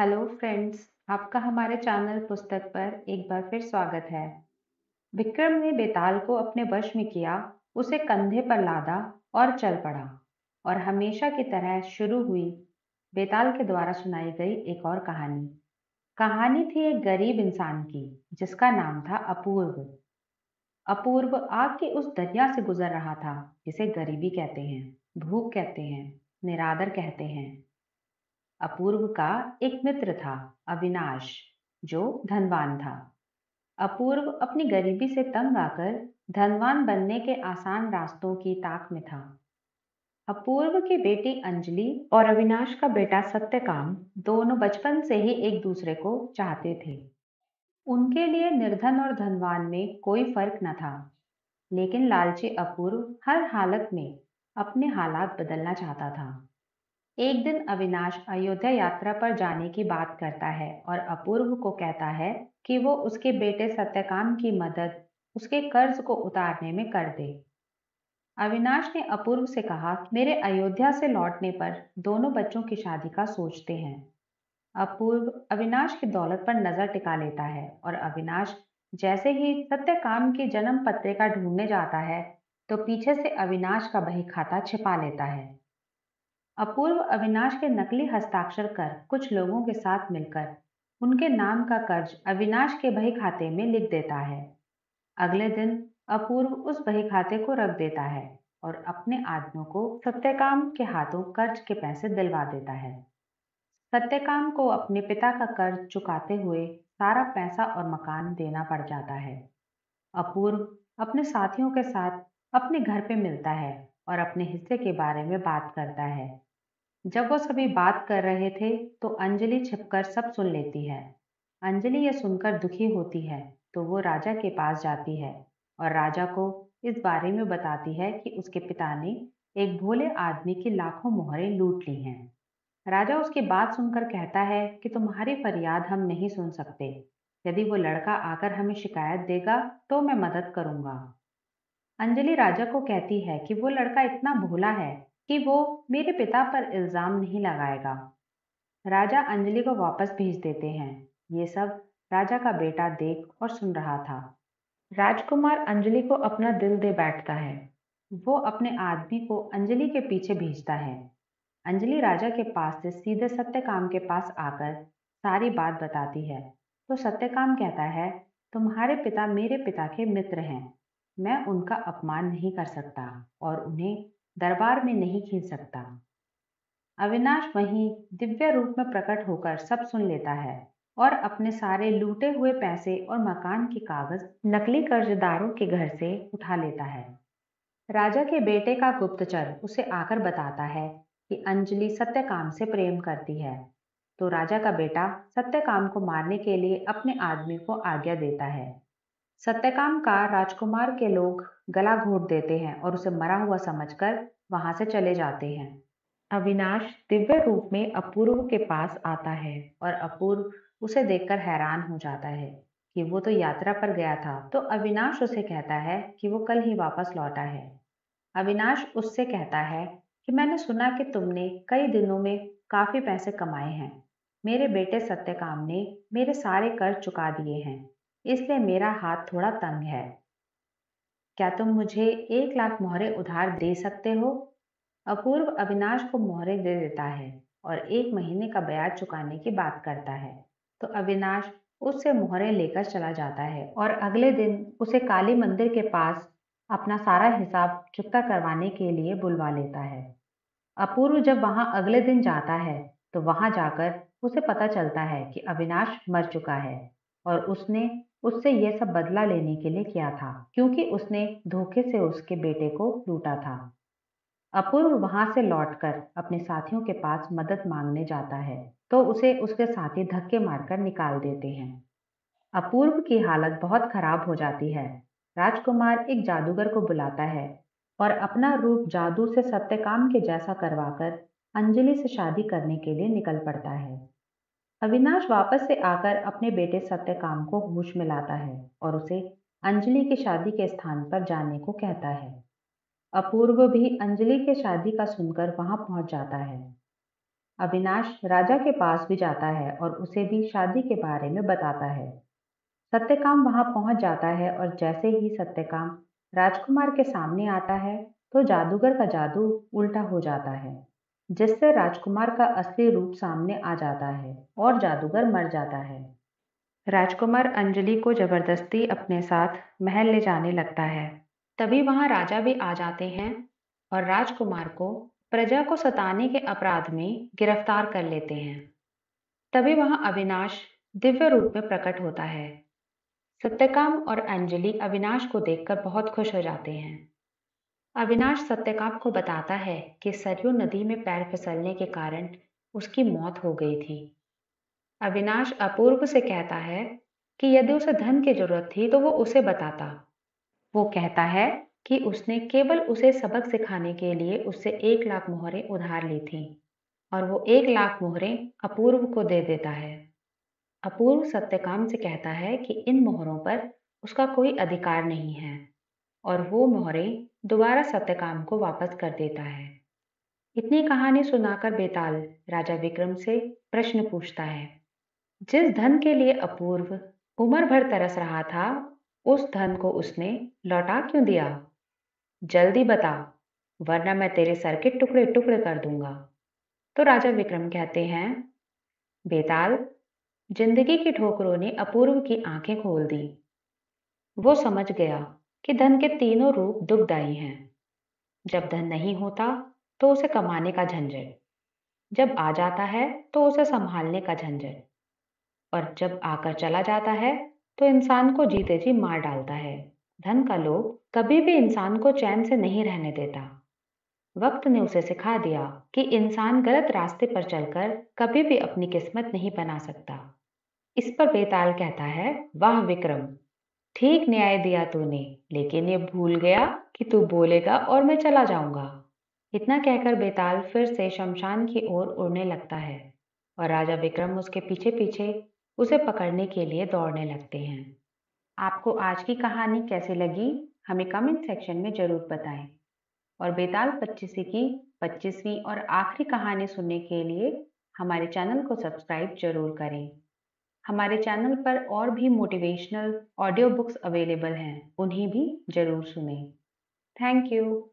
Hello friends, आपका हमारे channel पुस्तक पर एक बार फिर स्वागत है। विक्रम ने बेताल को अपने वश में किया, उसे कंधे पर लादा और चल पड़ा और हमेशा की तरह शुरू हुई बेताल के द्वारा सुनाई गई एक और कहानी। कहानी थी एक गरीब इंसान की, जिसका नाम था अपूर्व। अपूर्व आग के उस दरिया से गुजर रहा था, जिसे गरीबी कहते हैं, भूख कहते हैं, निरादर कहते हैं। अपूर्व का एक मित्र था, अविनाश, जो धनवान था। अपूर्व अपनी गरीबी से तंग आकर धनवान बनने के आसान रास्तों की ताक में था। अपूर्व की बेटी अंजलि और अविनाश का बेटा सत्यकाम दोनों बचपन से ही एक दूसरे को चाहते थे। उनके लिए निर्धन और धनवान में कोई फ़र्क न था, लेकिन लालची अपूर्व हर हालत में अपने हालात बदलना चाहता था। एक दिन अविनाश अयोध्या यात्रा पर जाने की बात करता है और अपूर्व को कहता है कि वो उसके बेटे सत्यकाम की मदद, उसके कर्ज को उतारने में कर दे। अविनाश ने अपूर्व से कहा, मेरे अयोध्या से लौटने पर दोनों बच्चों की शादी का सोचते हैं। अपूर्व अविनाश की दौलत पर नज़र टिका लेता है और अविनाश, जैसे ही सत्यकाम की जन्म पत्रिका ढूँढने जाता है तो पीछे से अविनाश का बही खाता छिपा लेता है। अपूर्व अविनाश के नकली हस्ताक्षर कर कुछ लोगों के साथ मिलकर उनके नाम का कर्ज अविनाश के बही खाते में लिख देता है। अगले दिन अपूर्व उस बही खाते को रख देता है और अपने आदमियों को सत्यकाम के हाथों कर्ज के पैसे दिलवा देता है। सत्यकाम को अपने पिता का कर्ज चुकाते हुए सारा पैसा और मकान देना पड़ जाता है। अपूर्व अपने साथियों के साथ अपने घर पे मिलता है। और अपने हिस्से के बारे में बात करता है। जब वो सभी बात कर रहे थे तो अंजलि छिपकर सब सुन लेती है। अंजलि यह सुनकर दुखी होती है तो वो राजा के पास जाती है और राजा को इस बारे में बताती है कि उसके पिता ने एक भोले आदमी की लाखों मोहरें लूट ली हैं। राजा उसकी बात सुनकर कहता है कि तुम्हारी फरियाद हम नहीं सुन सकते। यदि वो लड़का आकर हमें शिकायत देगा तो मैं मदद करूँगा। अंजलि राजा को कहती है कि वो लड़का इतना भोला है कि वो मेरे पिता पर इल्ज़ाम नहीं लगाएगा। राजा अंजलि को वापस भेज देते हैं। ये सब राजा का बेटा देख और सुन रहा था। राजकुमार अंजलि को अपना दिल दे बैठता है। वो अपने आदमी को अंजलि के पीछे भेजता है। अंजलि राजा के पास से सीधे सत्यकाम के पास आकर सारी बात बताती है। तो सत्यकाम कहता है, तुम्हारे पिता मेरे पिता के मित्र हैं। मैं उनका अपमान नहीं कर सकता और उन्हें दरबार में नहीं खींच सकता। अविनाश वहीं दिव्य रूप में प्रकट होकर सब सुन लेता है और अपने सारे लूटे हुए पैसे और मकान के कागज़ नकली कर्जदारों के घर से उठा लेता है। राजा के बेटे का गुप्तचर उसे आकर बताता है कि अंजलि सत्यकाम से प्रेम करती है तो राजा का बेटा सत्यकाम को मारने के लिए अपने आदमी को आज्ञा देता है। सत्यकाम का राजकुमार के लोग गला घोट देते हैं और उसे मरा हुआ समझकर वहाँ से चले जाते हैं। अविनाश दिव्य रूप में अपूर्व के पास आता है और अपूर्व उसे देखकर हैरान हो जाता है कि वो तो यात्रा पर गया था तो अविनाश उसे कहता है कि वो कल ही वापस लौटा है। अविनाश उससे कहता है कि मैंने सुना कि तुमने कई दिनों में काफ़ी पैसे कमाए हैं। मेरे बेटे सत्यकाम ने मेरे सारे कर्ज चुका दिए हैं। इसलिए मेरा हाथ थोड़ा तंग है। क्या तुम मुझे एक लाख मोहरे उधार दे सकते हो? अपूर्व अविनाश को मोहरे दे देता है और एक महीने का ब्याज चुकाने की बात करता है। तो अविनाश उससे मोहरे लेकर चला जाता है और अगले दिन उसे काली मंदिर के पास अपना सारा हिसाब चुकता करवाने के लिए बुलवा लेता है। अपूर्व जब वहाँ अगले दिन जाता है तो वहाँ जाकर उसे पता चलता है कि अविनाश मर चुका है और उसने उससे यह सब बदला लेने के लिए किया था, क्योंकि उसने धोखे से उसके बेटे को लूटा था। अपूर्व वहाँ से लौटकर अपने साथियों के पास मदद मांगने जाता है तो उसे उसके साथी धक्के मारकर निकाल देते हैं। अपूर्व की हालत बहुत खराब हो जाती है। राजकुमार एक जादूगर को बुलाता है और अपना रूप जादू से सत्यकाम के जैसा करवाकर अंजलि से शादी करने के लिए निकल पड़ता है। अविनाश वापस से आकर अपने बेटे सत्यकाम को होश में लाता है और उसे अंजलि की शादी के स्थान पर जाने को कहता है। अपूर्व भी अंजलि के शादी का सुनकर वहाँ पहुँच जाता है। अविनाश राजा के पास भी जाता है और उसे भी शादी के बारे में बताता है। सत्यकाम वहाँ पहुँच जाता है और जैसे ही सत्यकाम राजकुमार के सामने आता है तो जादूगर का जादू उल्टा हो जाता है। जिससे राजकुमार का असली रूप सामने आ जाता है और जादूगर मर जाता है। राजकुमार अंजलि को ज़बरदस्ती अपने साथ महल ले जाने लगता है। तभी वहाँ राजा भी आ जाते हैं और राजकुमार को प्रजा को सताने के अपराध में गिरफ़्तार कर लेते हैं। तभी वहाँ अविनाश दिव्य रूप में प्रकट होता है। सत्यकाम और अंजलि अविनाश को देखकर बहुत खुश हो जाते हैं। अविनाश सत्यकाम को बताता है कि सरयू नदी में पैर फिसलने के कारण उसकी मौत हो गई थी। अविनाश अपूर्व से कहता है कि यदि उसे धन की ज़रूरत थी तो वो उसे बताता। वो कहता है कि उसने केवल उसे सबक सिखाने के लिए उससे एक लाख मोहरें उधार ली थी और वो एक लाख मोहरें अपूर्व को दे देता है। अपूर्व सत्यकाम से कहता है कि इन मोहरों पर उसका कोई अधिकार नहीं है। और वो मोहरे दोबारा सत्यकाम को वापस कर देता है। इतनी कहानी सुनाकर बेताल राजा विक्रम से प्रश्न पूछता है, जिस धन के लिए अपूर्व उम्र भर तरस रहा था, उस धन को उसने लौटा क्यों दिया? जल्दी बता, वरना मैं तेरे सर के टुकड़े टुकड़े कर दूँगा। तो राजा विक्रम कहते हैं, बेताल, ज़िंदगी की ठोकरों ने अपूर्व की आँखें खोल दी। वो समझ गया कि धन के तीनों रूप दुखदायी हैं। जब धन नहीं होता तो उसे कमाने का झंझट। जब आ जाता है तो उसे संभालने का झंझट। और जब आकर चला जाता है तो इंसान को जीते जी मार डालता है। धन का लोभ कभी भी इंसान को चैन से नहीं रहने देता। वक्त ने उसे सिखा दिया कि इंसान गलत रास्ते पर चलकर कभी भी अपनी किस्मत नहीं बना सकता। इस पर बेताल कहता है, वाह विक्रम ठीक न्याय दिया तूने, लेकिन ये भूल गया कि तू बोलेगा और मैं चला जाऊँगा। इतना कहकर बेताल फिर से शमशान की ओर उड़ने लगता है और राजा विक्रम उसके पीछे पीछे उसे पकड़ने के लिए दौड़ने लगते हैं। आपको आज की कहानी कैसी लगी, हमें कमेंट सेक्शन में ज़रूर बताएँ। और बेताल पच्चीसी की पच्चीसवीं और आखिरी कहानी सुनने के लिए हमारे चैनल को सब्सक्राइब ज़रूर करें। हमारे चैनल पर और भी मोटिवेशनल ऑडियो बुक्स अवेलेबल हैं, उन्हें भी ज़रूर सुने। Thank you